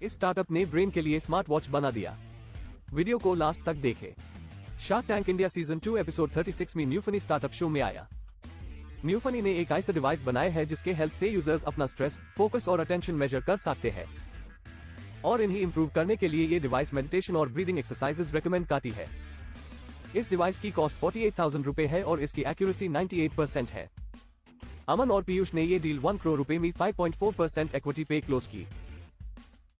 इस स्टार्टअप ने ब्रेन के लिए स्मार्ट वॉच बना दिया। वीडियो को लास्ट तक देखें। Shark tank India season 2 episode 36 में न्यूफनी स्टार्टअप शो में आया। न्यूफनी ने एक ऐसा डिवाइस बनाया है जिसके हेल्प से यूज़र्स अपना स्ट्रेस, फोकस और अटेंशन मेजर कर सकते हैं। और इन्हें इम्प्रूव करने के लिए ये डिवाइस मेडिटेशन और ब्रीदिंग एक्सरसाइजेज रिकमेंड करती है। इस डिवाइस की कॉस्ट फोर्टी एट थाउज़ेंड रुपए है और इसकी एक्यूरेसी 98 परसेंट है। अमन और पीयूष ने ये डील वन करोड़ रुपए में 5.4 परसेंट इक्विटी पे क्लोज की।